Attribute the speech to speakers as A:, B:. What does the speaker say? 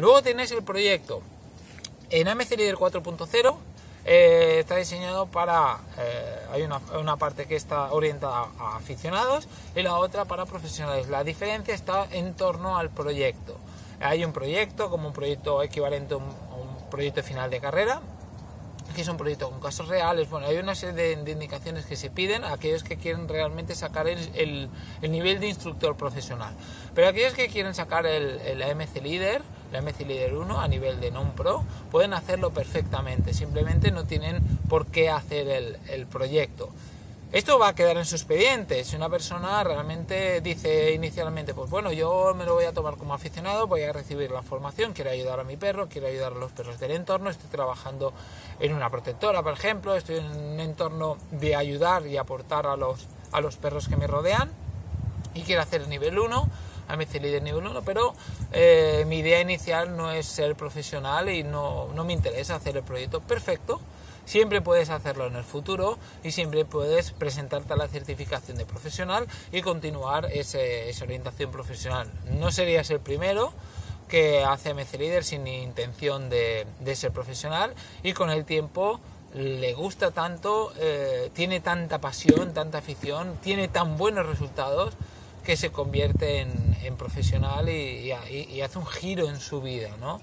A: Luego tenéis el proyecto. En AMC Leader 4.0 eh, está diseñado para, eh, hay una, una, parte que está orientada a aficionados y la otra para profesionales. La diferencia está en torno al proyecto. Hay un proyecto como un proyecto equivalente a un, a un proyecto final de carrera, que es un proyecto con casos reales. Bueno, hay una serie de, indicaciones que se piden a aquellos que quieren realmente sacar el, el, el, nivel de instructor profesional. Pero aquellos que quieren sacar el, el AMC Leader, el AMC Leader 1 a nivel de non-pro, pueden hacerlo perfectamente. Simplemente no tienen por qué hacer el, el proyecto. Esto va a quedar en su expediente. Si una persona realmente dice inicialmente, pues bueno, yo me lo voy a tomar como aficionado, voy a recibir la formación, quiero ayudar a mi perro, quiero ayudar a los perros del entorno, estoy trabajando en una protectora, por ejemplo, estoy en un entorno de ayudar y aportar a los, a los perros que me rodean y quiero hacer el nivel 1 a mi líder nivel 1, pero eh, mi idea inicial no es ser profesional y no, no me interesa hacer el proyecto perfecto Siempre puedes hacerlo en el futuro y siempre puedes presentarte a la certificación de profesional y continuar ese, esa orientación profesional. No serías el primero que hace MC Leader sin intención de, de ser profesional y con el tiempo le gusta tanto, eh, tiene tanta pasión, tanta afición, tiene tan buenos resultados que se convierte en, en profesional y, hace un giro en su vida, ¿no?